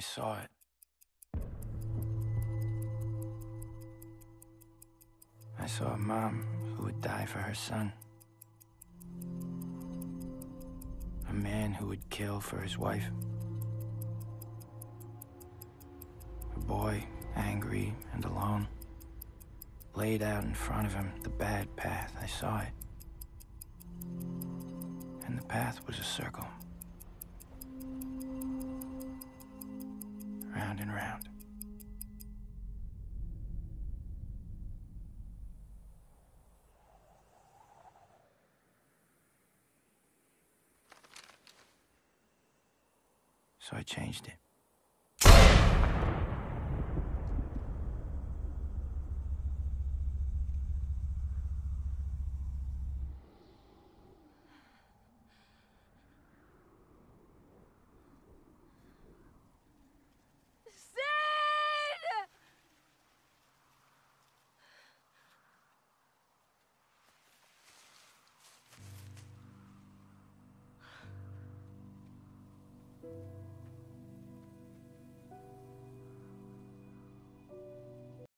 I saw it. I saw a mom who would die for her son. A man who would kill for his wife. A boy, angry and alone, laid out in front of him the bad path. I saw it. And the path was a circle. Round and round. So I changed it.